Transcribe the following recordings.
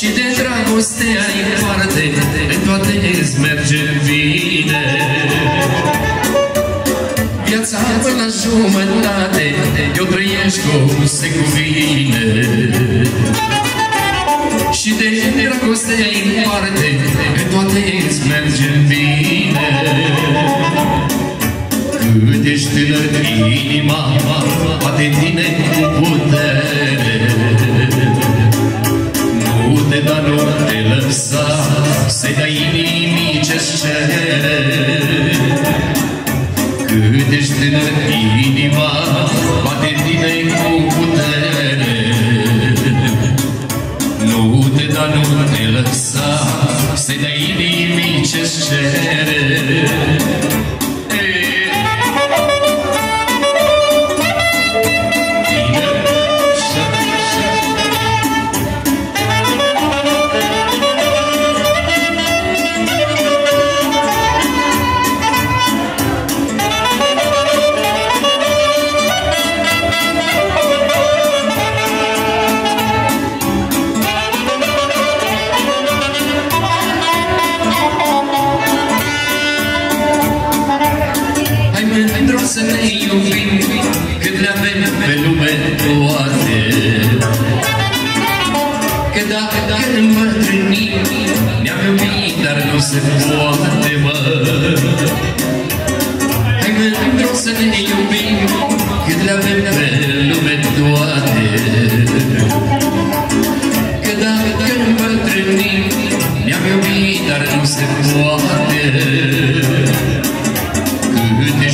Și de dragoste ai parte De toate îți merge bine. Viața până la jumătate Eu trăiesc cum se cuvine. Și de dragoste ai parte De toate îți merge bine. Cât ești tânăr, inima Poate tine cu putere Nu te da, nu te lăsa Să-i dai inimii ce-ți cere. Cât ești tânăr, inima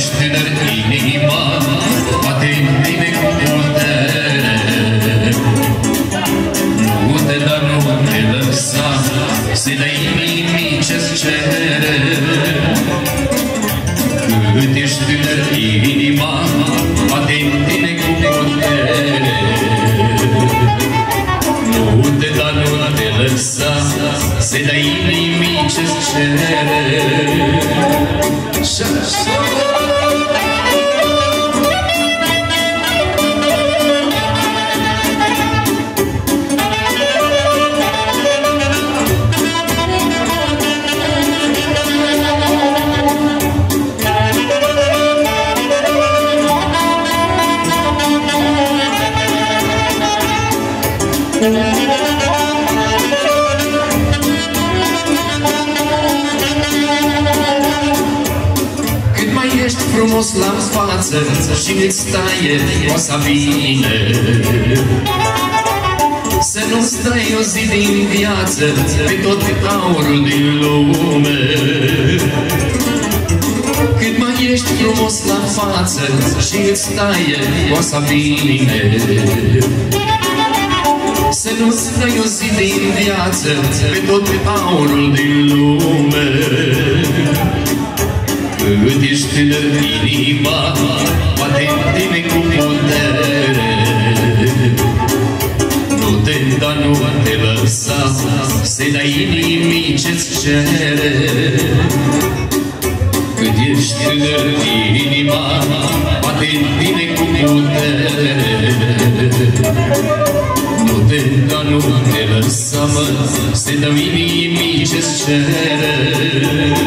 cât ești tânăr inima, la față Și îți taie cosa bine Să nu stai o zi din viață Pe tot aurul din lume. Cât mai ești frumos la față Și îți taie cosa bine să nu stai o zi din viață Pe tot aurul din lume cât ești tânăr inima, poate tine cu putere. Nu te da, nu te lăsa, să-i dai inimii ce-ți cere. Cât ești tânăr inima, poate tine cu putere. Nu te da, nu te lăsa, mă, să-i dau inimii ce-ți cere.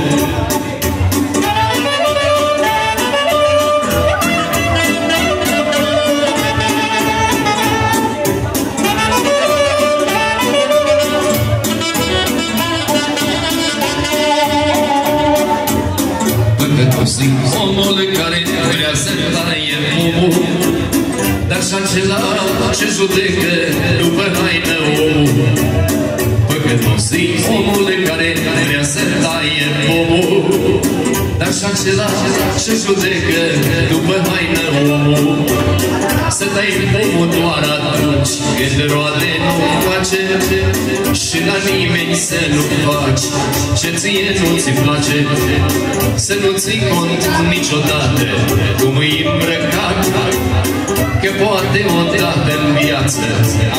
Judecă după haină omul. Păcătosi omul care vrea să taie omul Dar și acela ce judecă după haină omul. Să tai omul doar atunci când roade nu face. Și la nimeni să nu faci ce ție nu ți place. Să nu ții cont niciodată cum e îmbrăcat Că poate odată în viață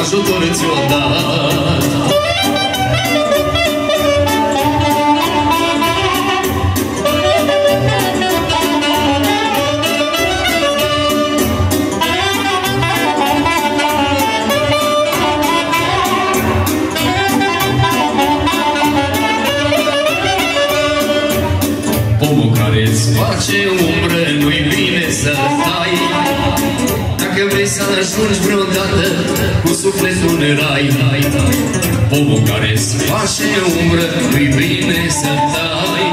ajutor ți-o dat Omul care îți face umbră, nu-i bine să stai vrei să ajungi vreodată Cu sufletul în rai. Omul care îți face umbră Nu-i bine să tai.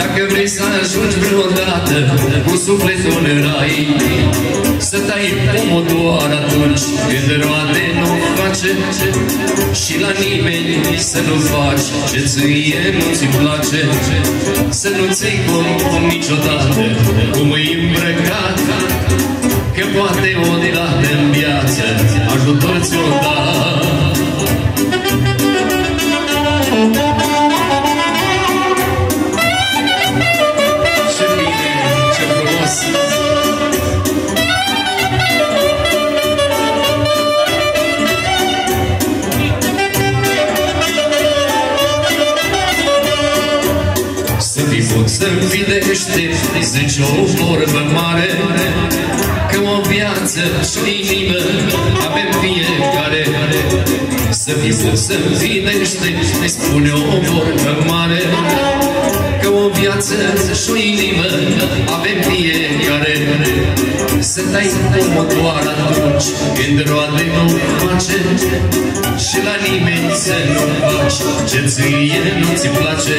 Dacă vrei să ajungi vreodată Cu sufletul în rai Să tai pomul doar atunci Când roade nu face. Și la nimeni să nu faci Ce ție nu-ți place. Să nu ți-ai cum niciodată Cum e îmbrăcat Că poate odată în viață Ajutor ți-o da să fii deștept Zice o vorbă mare. Că o viață și o inimă Avem fiecare Să fii bun, să fii deștept Spune o vorbă mare Că o viață și o inimă Avem fiecare. Să dai omul doar atunci Când roade nu face Și la nimeni să nu faci Ce ție nu ți place.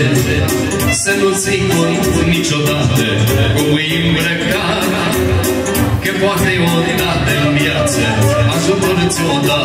Să nu ți cont niciodată Cum e îmbrăcat Că poate odată în viață Ajutor ți-o da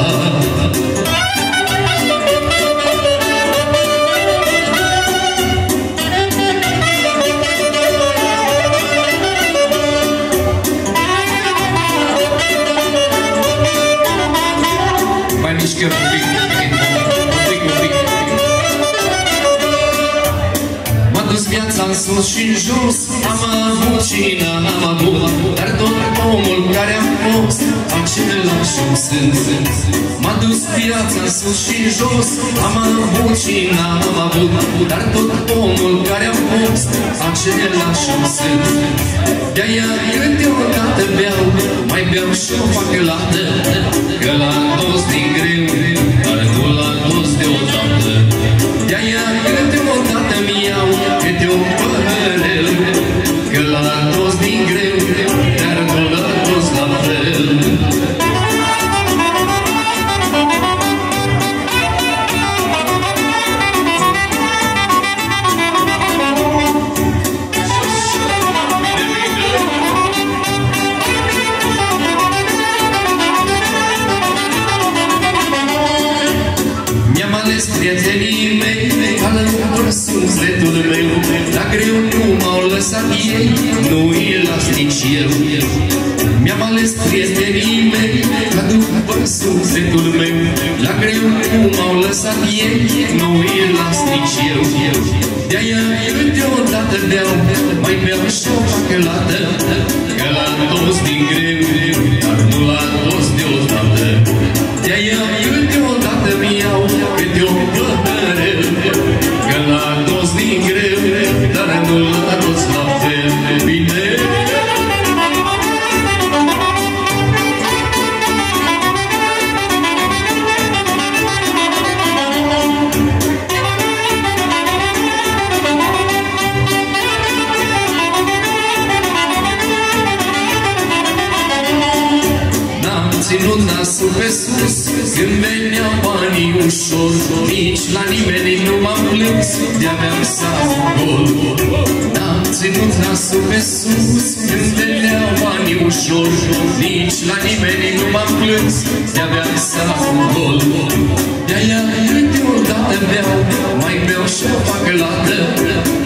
sus și în jos Am avut și n-am avut. Dar tot omul care am fost Același îmi sunt M-a dus viața sus și în jos Am avut și n-am avut. Dar tot omul care am fost Același îmi sunt De-aia câteodată beau Mai beau și o fac lată Că la toți din greu De-aia câteodată mi iau Câte o păhărel prietenii mei Ca după sufletul meu La greu nu m-au lăsat ei Nu îi las nici eu De-aia eu deodată beau Mai beau și o fac lată Că la toți din greu Dar nu la toți deodată. De-aia eu nasul pe sus Când veneau banii ușor Nici la nimeni nu m-am plâns De-aveam satul gol N-am ținut nasul pe sus Când veneau banii ușor Nici la nimeni nu m-am plâns De-aveam satul gol De-aia câteodată beau Mai beau și o fac lată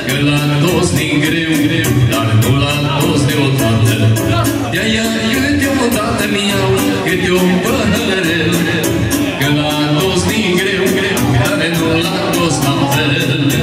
Că la toți din greu Dar nu la toți deodată. De-aia câteodată mi-au Câte un păhărel Că la toți din greu Care nu la toți la fel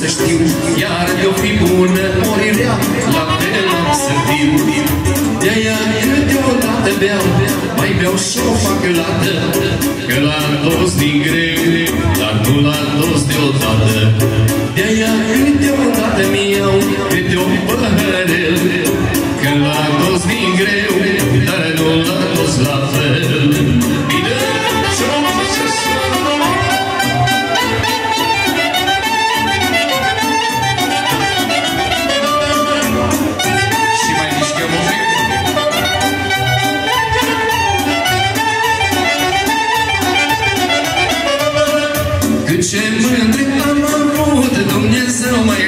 să știu Iar de-o fi bună morirea La fel am să fiu De-aia câteodată beau Mai beau și o fac lată Că la toți din greu Dar nu la toți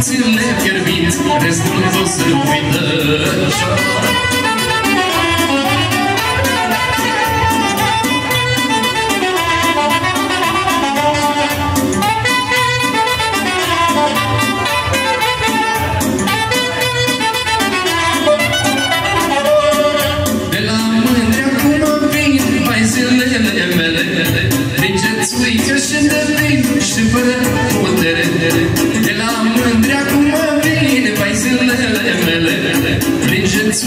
cu nopțile fierbinți Restul o să uită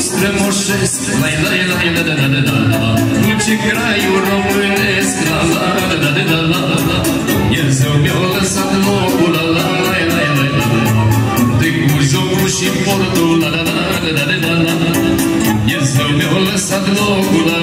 strămoșesc Lai, lai, lai, lai, lai, lai, lai Așa-i, așa-i și mi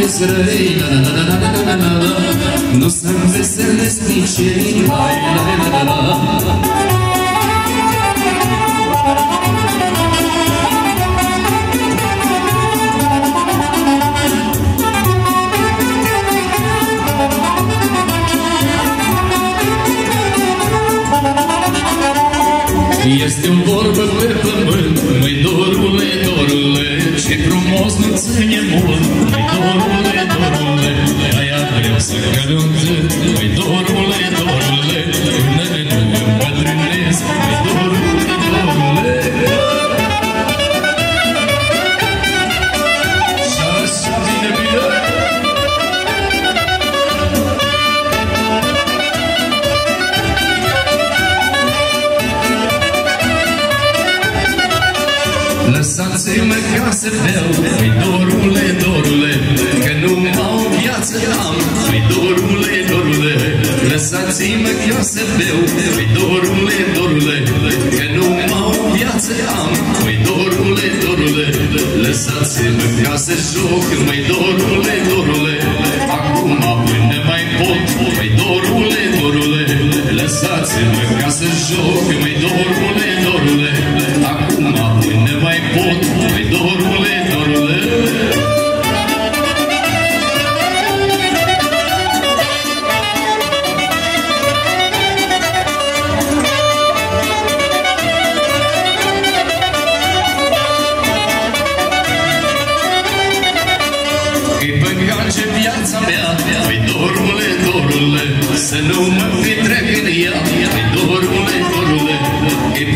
ies răi. Nu sunt veselesc nici ei Lai la la la la Este o vorbă pe pământ, măi dorule, dorule și frumos nu ține mult. Păi dorule, dorule Aia vreau să călângă Păi dorule, dorule să beau, păi dorule, dorule, că nu m-au viață am, păi dorule, dorule, lăsați-mă ca să joc în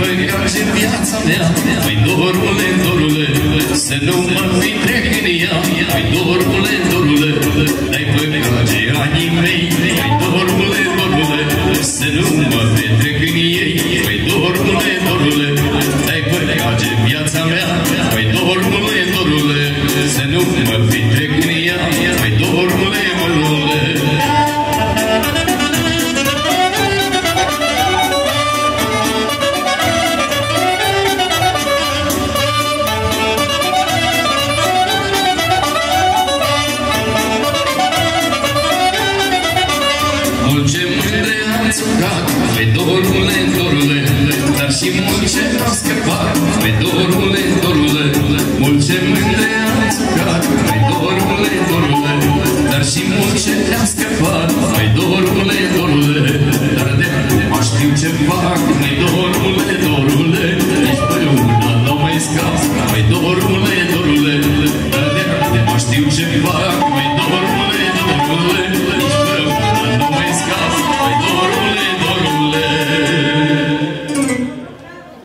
păream în viața mea Păi dorule, dorule, să nu mă fi trec în ea Păi dorule, dorule, dai păcat de anii mei Păi dorule,